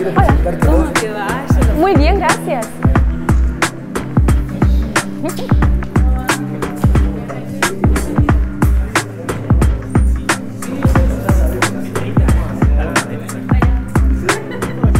ella quiere presentarte a vos. Muy bien, gracias.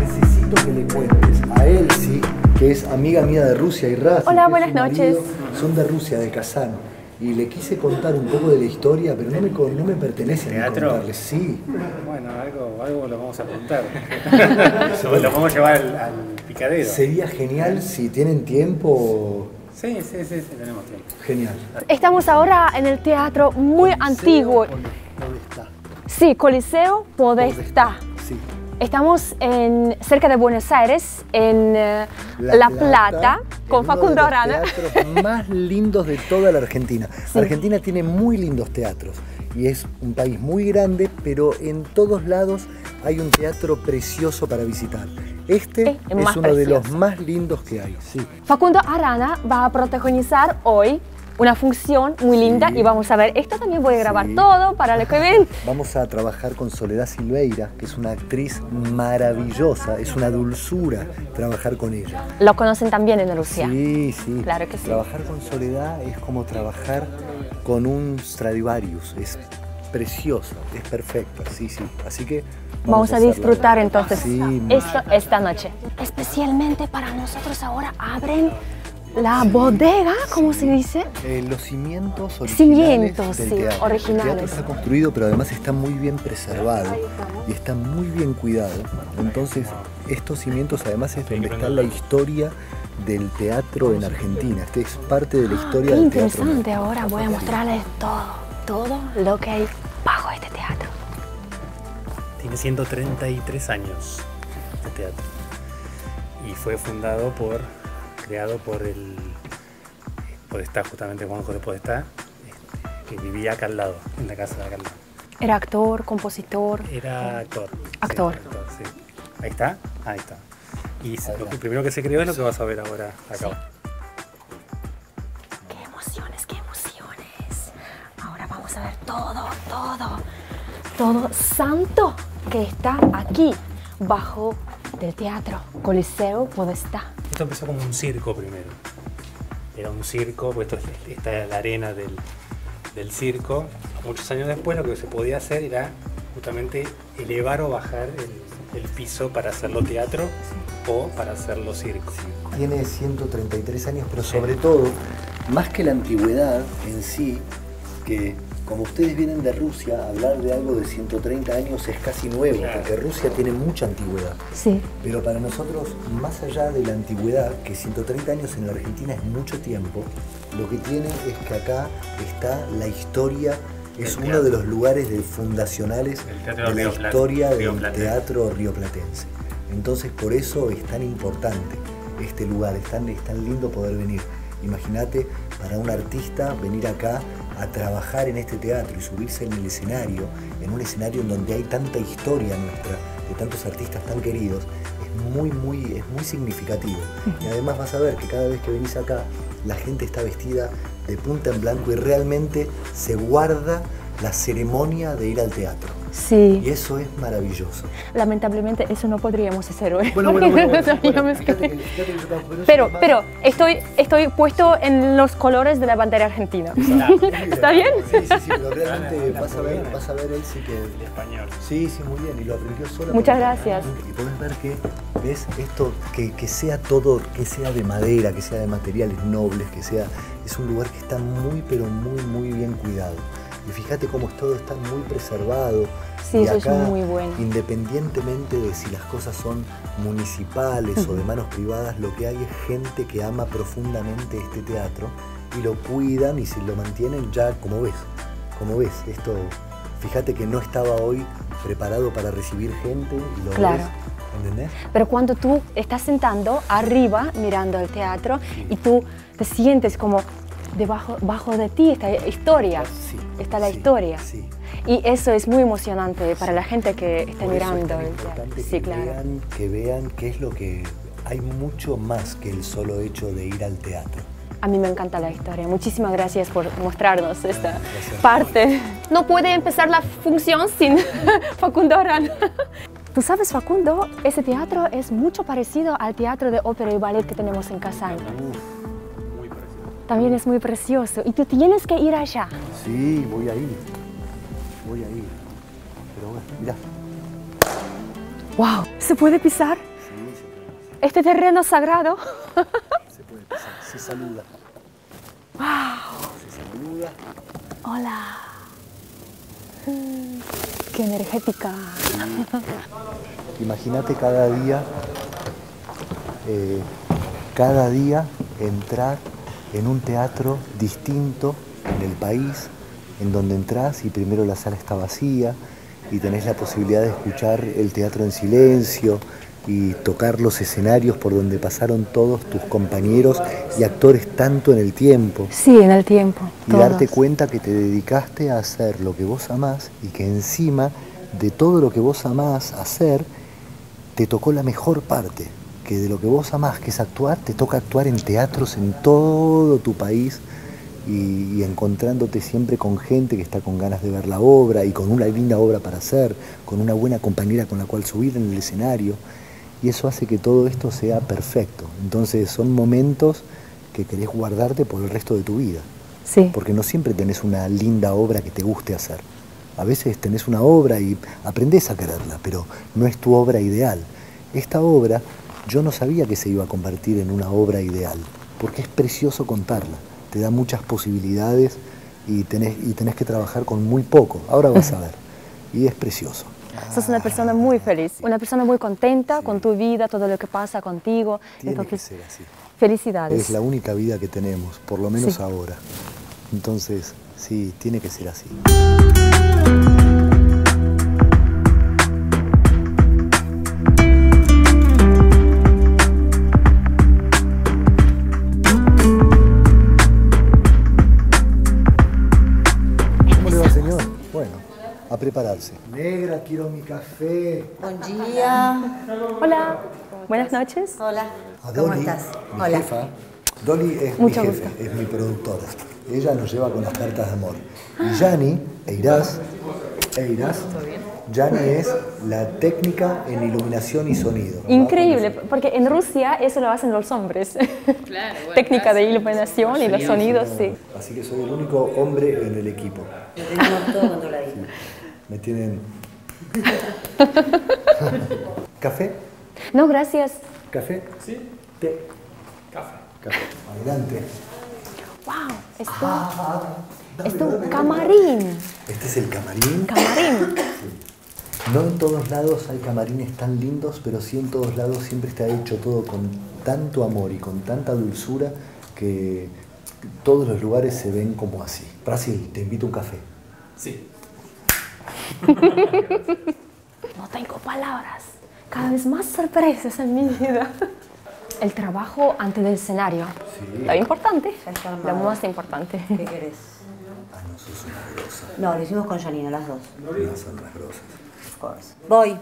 Necesito que le cuentes a Elsie, que es amiga mía de Rusia y Rafa. Hola, buenas marido, noches. Son de Rusia, de Kazán. Y le quise contar un poco de la historia, pero no me, no me pertenece a ¿Teatro? contarles. Sí. Bueno, algo, algo lo vamos a apuntar. lo vamos a llevar al, al picadero. Sería genial si tienen tiempo. Sí, sí, sí, sí, tenemos tiempo. Genial. Estamos ahora en el teatro muy antiguo. Podestá. Sí, Coliseo Podestá. Sí. Estamos en, cerca de Buenos Aires, en eh, La, Plata, con en uno de Facundo los Arana. teatros más lindos de toda la Argentina. Sí. Argentina tiene muy lindos teatros y es un país muy grande, pero en todos lados hay un teatro precioso para visitar. Este es uno de los más lindos que hay. Sí. Facundo Arana va a protagonizar hoy una función muy linda Sí. y vamos a ver, esto también voy a grabar Sí. todo para lo que ven. Vamos a trabajar con Soledad Silveira, que es una actriz maravillosa, es una dulzura trabajar con ella. Lo conocen también en Rusia. Sí, sí. Claro que sí. Trabajar con Soledad es como trabajar con un Stradivarius. Es preciosa, es perfecta, sí, sí. Así que Vamos a disfrutar entonces Sí, esto esta noche. Especialmente para nosotros ahora abren la bodega, ¿cómo se dice? Eh, los cimientos originales Cimientos, del sí, teatro. originales. El teatro está construido, pero además está muy bien preservado y está muy bien cuidado. Entonces, estos cimientos además es donde está la historia del teatro en Argentina. Este es parte de la historia Qué del teatro. interesante, ahora voy a mostrarles todo, todo lo que hay bajo este teatro. Tiene 133 años de teatro. Y fue fundado por, creado por el Podestá, justamente Juan José Podestá, este, que vivía acá al lado, en la casa de acá al lado. Era actor, compositor. Era actor. sí, Actor. sí. Ahí está, ahí está. Y se- lo que- primero que se creó es lo que vas a ver ahora acá. Qué emociones, qué emociones. Ahora vamos a ver todo, todo, todo santo que está aquí, bajo del teatro Coliseo Podestá. Esto empezó como un circo primero. Era un circo, pues esto la arena del, del circo. Muchos años después lo que se podía hacer era justamente elevar o bajar el, el piso para hacerlo teatro o para hacerlo circo. Tiene 133 años, pero sobre todo, más que la antigüedad en sí, que como ustedes vienen de Rusia, hablar de algo de 130 años es casi nuevo, Claro. porque Rusia tiene mucha antigüedad. Sí. Pero para nosotros, más allá de la antigüedad, que 130 años en la Argentina es mucho tiempo, lo que tiene es que acá está la historia, es uno de los lugares de- fundacionales de la historia Río del Platense. teatro rioplatense. Entonces por eso es tan importante este lugar, es tan, es tan lindo poder venir. Imagínate para un artista venir acá a trabajar en este teatro y subirse en el escenario, en un escenario en donde hay tanta historia nuestra, de tantos artistas tan queridos, es muy, muy, es muy significativo. Y además vas a ver que cada vez que venís acá, la gente está vestida de punta en blanco y realmente se guarda la ceremonia de ir al teatro. Y Sí. eso es maravilloso. Lamentablemente eso no podríamos hacer hoy. Bueno, bueno, bueno, que- fíjate pero Pero, estoy, estoy puesto en los colores de la bandera argentina. ¿Está bien? Sí, sí, sí, pero realmente vas a ver, vas a ver él sí que... El español. Sí, sí, muy bien, y lo aprendió sola. Muchas gracias. Y podés ver que, ves, esto, que, que sea todo, que sea de madera, que sea de materiales nobles, que sea... Es un lugar que está muy, pero muy, muy bien cuidado. Y fíjate cómo todo está muy preservado. Sí, y eso es acá, muy bueno. Independientemente de si las cosas son municipales o de manos privadas, lo que hay es gente que ama profundamente este teatro y lo cuidan y se lo mantienen ya como ves. Como ves, esto, fíjate que no estaba hoy preparado para recibir gente y lo Claro. ves, ¿entendés? Pero cuando tú estás sentando arriba mirando el teatro y tú te sientes como debajo bajo de ti esta historia, Sí, está la sí, historia. sí. Y eso es muy emocionante para la gente que está Por eso es mirando tan importante que Sí, claro. vean, que vean qué es lo que... Hay mucho más que el solo hecho de ir al teatro. A mí me encanta la historia. Muchísimas gracias por mostrarnos esta gracias. parte. No puede empezar la función sin Facundo Arana. Tú sabes, Facundo, ese teatro es mucho parecido al teatro de ópera y ballet que tenemos en Kazán. Parecido. También es muy precioso y tú tienes que ir allá. Sí, voy a ir. Voy a ir. Pero bueno, mirá. ¡Wow! ¿Se puede pisar? Este terreno sagrado. Se puede pisar. Se saluda. ¡Wow! Se saluda. Hola. ¡Qué energética! Imagínate cada día, eh, cada día entrar en un teatro distinto en el país, en donde entras y primero la sala está vacía y tenés la posibilidad de escuchar el teatro en silencio y tocar los escenarios por donde pasaron todos tus compañeros y actores tanto en el tiempo Sí, en el tiempo. y darte cuenta que te dedicaste a hacer lo que vos amás y que encima de todo lo que vos amás hacer, te tocó la mejor parte, que de lo que vos amás, que es actuar, te toca actuar en teatros en todo tu país y, y encontrándote siempre con gente que está con ganas de ver la obra y con una linda obra para hacer, con una buena compañera con la cual subir en el escenario. Y eso hace que todo esto sea perfecto. Entonces son momentos que querés guardarte por el resto de tu vida Sí. porque no siempre tenés una linda obra que te guste hacer. A veces tenés una obra y aprendés a quererla, pero no es tu obra ideal. Esta obra yo no sabía que se iba a convertir en una obra ideal, porque es precioso contarla, te da muchas posibilidades y tenés, y tenés que trabajar con muy poco. Ahora vas a ver. Y es precioso. Sos una persona muy feliz, una persona muy contenta con tu vida, todo lo que pasa contigo. Tiene que ser así. felicidades. Es la única vida que tenemos, por lo menos Sí. ahora. Entonces, sí, tiene que ser así. Prepararse. Negra, quiero mi café. Buen día. Hola, buenas noches. Hola. A ¿Cómo estás? mi Hola. jefa. Dolly es Mucho mi jefe, gusto. es mi productora. Ella nos lleva con las cartas de amor. Y Yani, Eiraz, Eiraz, Yani es la técnica en iluminación y sonido. Increíble, porque en Rusia eso lo hacen los hombres. Técnica de iluminación y los sonidos, sí. Así que soy el único hombre en el equipo. Lo tenemos todo controladito. Me tienen... ¿Café? No, gracias. ¿Café? Sí. Té. Café. Café. Adelante. Wow, esto, esto camarín, Este es el camarín. camarín. No en todos lados hay camarines tan lindos, pero sí en todos lados siempre está hecho todo con tanto amor y con tanta dulzura que todos los lugares se ven como así. Brasil, te invito a un café. Sí. No tengo palabras. Cada vez más sorpresas en mi vida. El trabajo antes del escenario. Sí. Lo importante, lo más importante. ¿Qué querés? Ah, no, sos una grosa. No, lo hicimos con Janina, las dos. No son las grosas. Of course. Voy.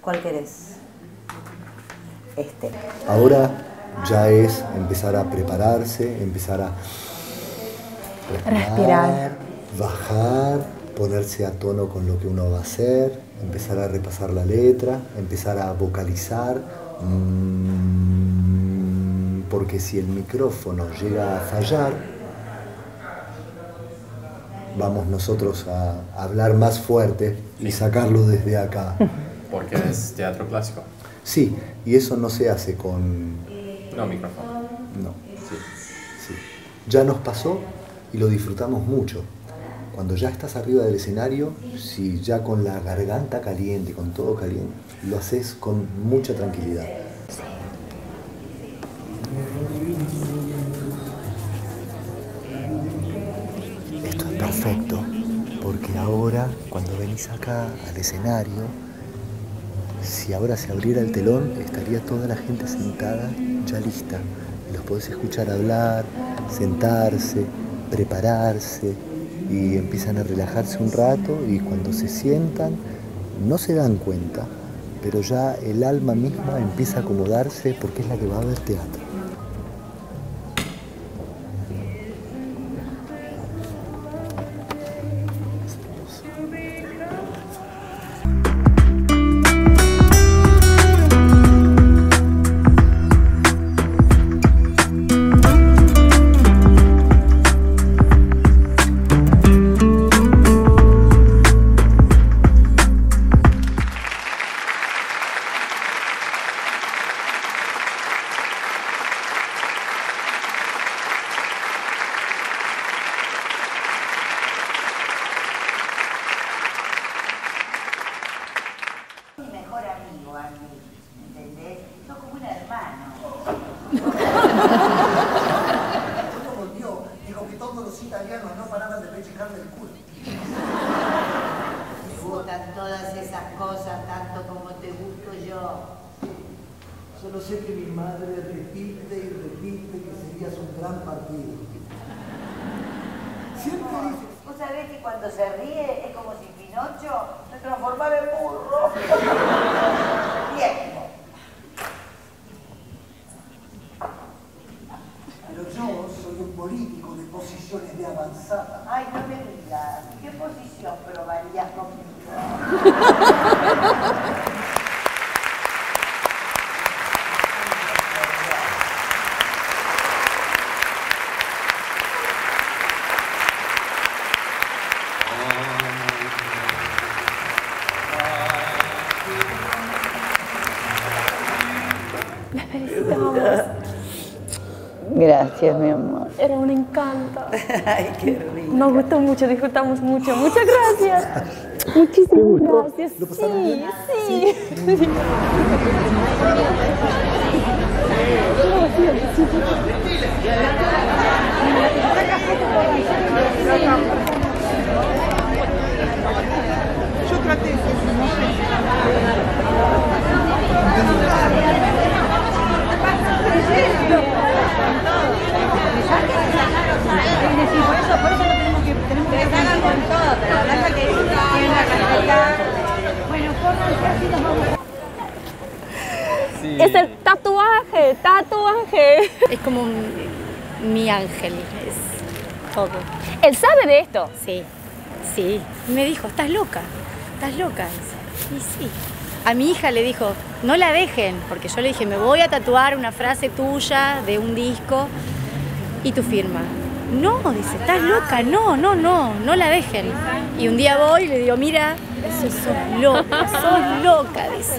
¿Cuál querés? Este. Ahora ya es empezar a prepararse, empezar a Respirar. bajar, ponerse a tono con lo que uno va a hacer, empezar a repasar la letra, empezar a vocalizar, mm, porque si el micrófono llega a fallar, vamos nosotros a hablar más fuerte y sacarlo desde acá. Porque es teatro clásico. Sí, y eso no se hace con No, micrófono. No, Sí. sí. Ya nos pasó y lo disfrutamos mucho. Cuando ya estás arriba del escenario, si ya con la garganta caliente, con todo caliente, lo haces con mucha tranquilidad. Esto es perfecto, porque ahora, cuando venís acá al escenario, si ahora se abriera el telón, estaría toda la gente sentada, ya lista. Los podés escuchar hablar, sentarse, prepararse y empiezan a relajarse un rato y cuando se sientan no se dan cuenta, pero ya el alma misma empieza a acomodarse porque es la que va a ver teatro. Partido. Siempre dice, Vos sabés que cuando se ríe es como si Pinocho se transformara en burro. Tiempo. pero yo soy un político de posiciones de avanzada. Ay, no me digas. ¿Qué posición probarías conmigo? Gracias, mi amor. Era un encanto. Ay, qué rico. Nos gustó mucho, disfrutamos mucho. Muchas gracias. Muchísimas gracias. ¿Lo pasaron Sí, sí. Es el tatuaje, tatuaje. Es como un- mi ángel, es todo. Él sabe de esto. Sí, sí. Me dijo, estás loca, estás loca. dice. Y sí. A mi hija le dijo, no la dejen, porque yo le dije, me voy a tatuar una frase tuya de un disco y tu firma. No, dice, estás loca, no, no, no, no la dejen. Y un día voy y le digo, mira, eso sos loca, sos loca, dice.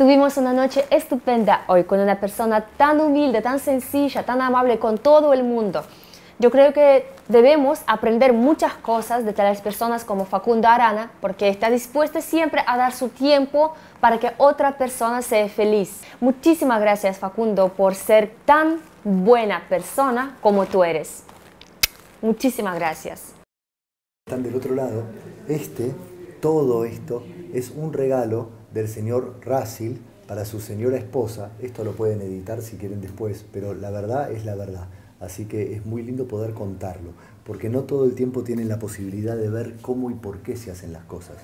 Tuvimos una noche estupenda hoy con una persona tan humilde, tan sencilla, tan amable con todo el mundo. Yo creo que debemos aprender muchas cosas de tales personas como Facundo Arana, porque está dispuesta siempre a dar su tiempo para que otra persona sea feliz. Muchísimas gracias Facundo por ser tan buena persona como tú eres. Muchísimas gracias. Están del otro lado. Este, todo esto, es un regalo del señor Russell para su señora esposa. Esto lo pueden editar si quieren después, pero la verdad es la verdad. Así que es muy lindo poder contarlo, porque no todo el tiempo tienen la posibilidad de ver cómo y por qué se hacen las cosas.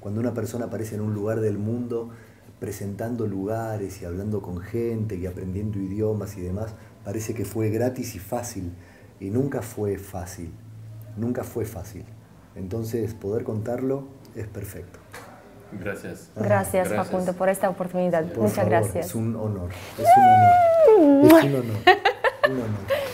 Cuando una persona aparece en un lugar del mundo, presentando lugares y hablando con gente y aprendiendo idiomas y demás, parece que fue gratis y fácil. Y nunca fue fácil. Nunca fue fácil. Entonces, poder contarlo es perfecto. Gracias. Gracias, Gracias. Facundo por esta oportunidad. Por Muchas favor, gracias. Es un honor. Es un honor. Es un honor. Un honor.